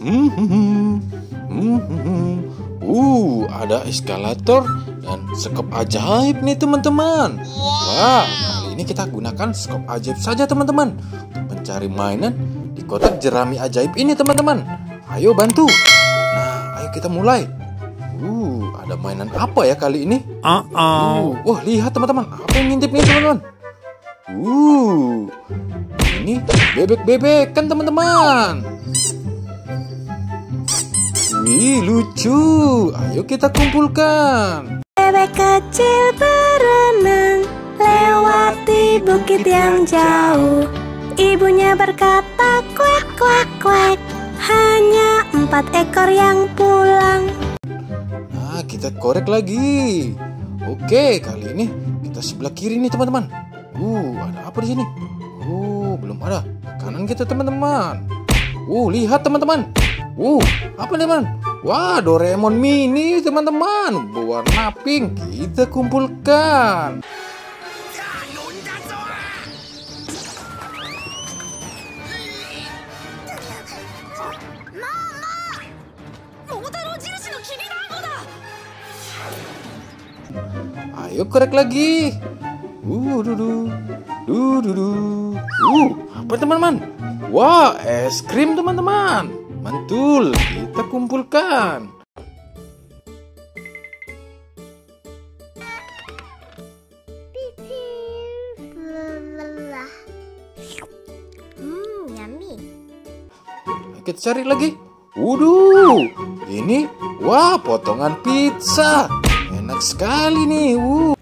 Hmm, hmm, hmm. Hmm, hmm, hmm. Uh, ada eskalator dan skop ajaib nih teman-teman. Wah, kali ini kita gunakan skop ajaib saja teman-teman untuk mencari mainan di kotak jerami ajaib ini teman-teman. Ayo bantu. Nah, ayo kita mulai. Uh, ada mainan apa ya kali ini? Uh oh. Uh, wah lihat teman-teman, apa yang ngintip nih teman-teman? Uh, ini bebek-bebek kan teman-teman. Wih lucu, ayo kita kumpulkan. Bebek kecil berenang lewati bukit yang jauh. Ibunya berkata kuek kuek kuek. Hanya empat ekor yang pulang. Nah, kita korek lagi. Oke, kali ini kita sebelah kiri nih teman-teman. Uh, ada apa di sini? Uh, belum ada. Kanan kita teman-teman. Uh, lihat teman-teman. Uh, apa teman? Wah, Doraemon mini teman-teman, berwarna pink kita kumpulkan. Ayo korek lagi. Uh, dudu. Du, dudu. Uh, apa teman-teman? Wah, es krim teman-teman. Mantul, kita kumpulkan. Hmm, yummy. Kita cari lagi. Waduh, ini wah potongan pizza. Enak sekali nih. Uh.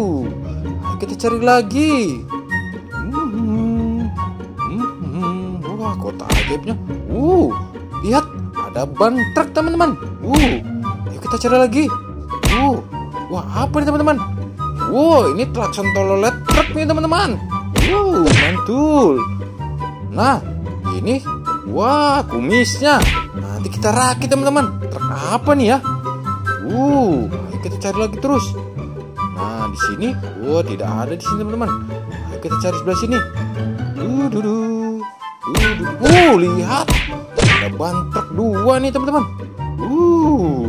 Uh, kita cari lagi. Ajaibnya. Uh, lihat ada ban truk teman-teman. Uh, ayo kita cari lagi. Uh, wah apa nih teman-teman? Wow, ini klakson tololet truk nih teman-teman. Wow, mantul. Nah, ini wah kumisnya. Nanti kita rakit teman-teman. Truk apa nih ya? Uh, ayo kita cari lagi terus. Nah, di sini, wah tidak ada di sini teman-teman. Ayo kita cari sebelah sini. Uh, dudu, uh, lihat, ada ban truk dua nih teman-teman. Uh,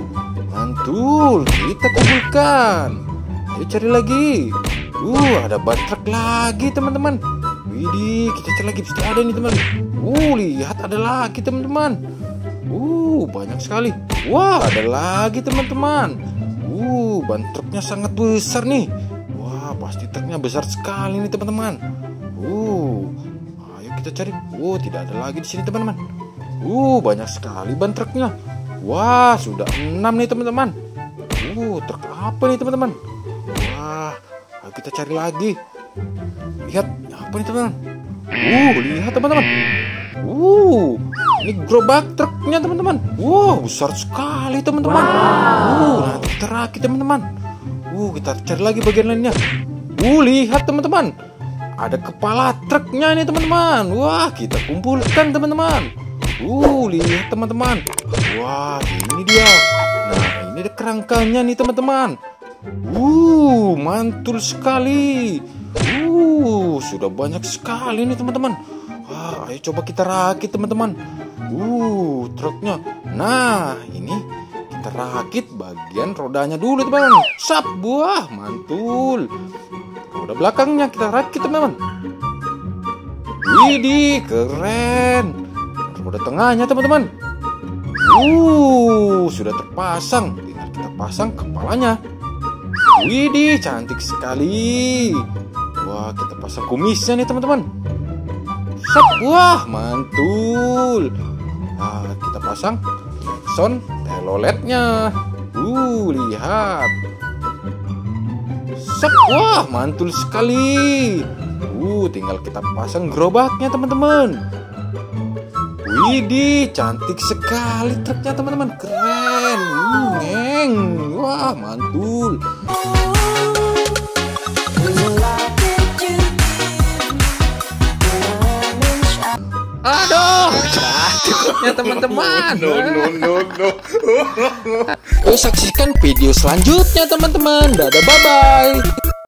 mantul. Kita kumpulkan. Ayo cari lagi. Uh, ada ban truk lagi teman-teman. Widih, kita cari lagi pasti ada nih teman. Uh, lihat ada lagi teman-teman. Uh, banyak sekali. Wah, ada lagi teman-teman. Uh, ban truknya sangat besar nih. Wah, pasti truknya besar sekali nih teman-teman. Uh, kita cari. Oh, tidak ada lagi di sini teman-teman. Uh, banyak sekali ban truknya. Wah, sudah enam nih teman-teman. Uh, truk apa nih teman-teman? Wah, kita cari lagi. Lihat, apa nih teman-teman? Uh, lihat teman-teman. Uh, ini gerobak truknya teman-teman. Wow, besar sekali teman-teman. Uh, nanti rakit teman-teman. Uh, kita cari lagi bagian lainnya. Uh, lihat teman-teman. Ada kepala truknya nih teman-teman. Wah, kita kumpulkan teman-teman. Uh, lihat teman-teman. Wah, ini dia. Nah, ini ada kerangkanya nih teman-teman. Uh, mantul sekali. Uh, sudah banyak sekali nih teman-teman. Wah, ayo coba kita rakit teman-teman. Uh, truknya. Nah, ini kita rakit bagian rodanya dulu teman-teman. Sap, buah, mantul. Roda belakangnya kita rakit teman-teman. Widih, keren. Roda tengahnya teman-teman. Uh, sudah terpasang. Tinggal kita pasang kepalanya. Widih, cantik sekali. Wah, kita pasang kumisnya nih teman-teman. Wah, mantul. Nah, kita pasang son teloletnya. Uh, lihat. Sap, wah, mantul sekali. Uh, tinggal kita pasang gerobaknya teman-teman. Widih, cantik sekali truknya teman-teman. Keren. Uh, ngeng. Wah, mantul. Cantiknya teman-teman. No, no, no, no. Yuk saksikan video selanjutnya teman-teman. Dadah, bye-bye.